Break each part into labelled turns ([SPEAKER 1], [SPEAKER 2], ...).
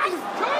[SPEAKER 1] は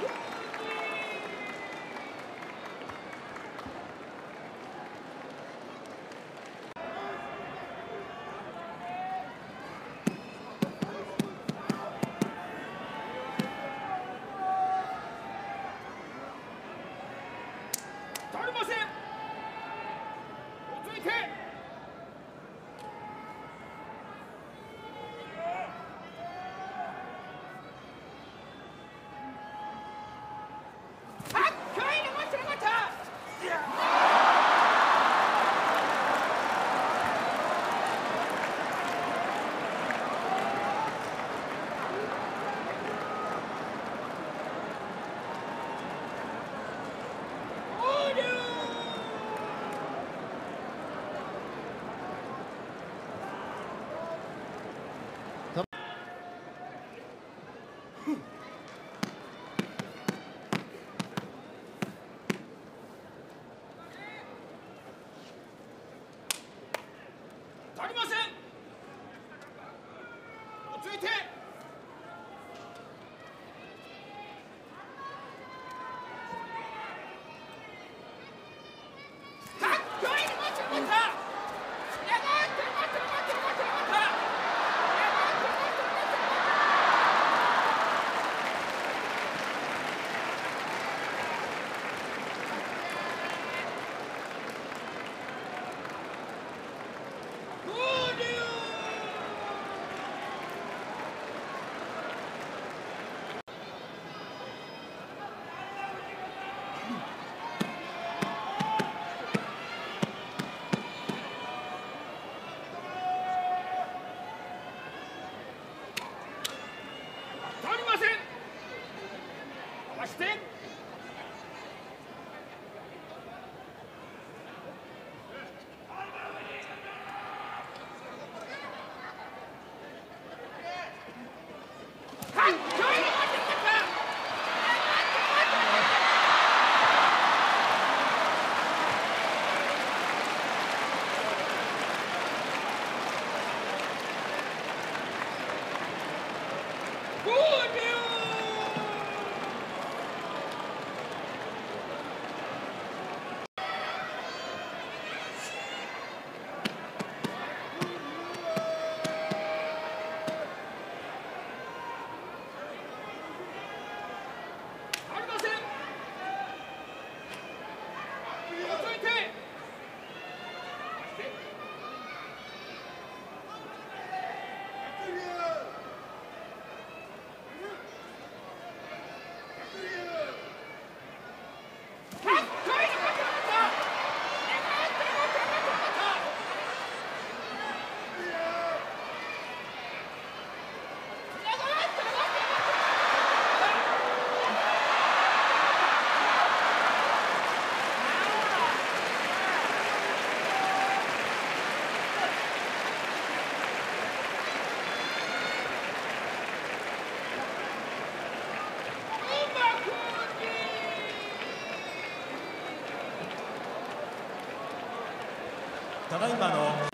[SPEAKER 1] Yeah. Whew.
[SPEAKER 2] ただいまの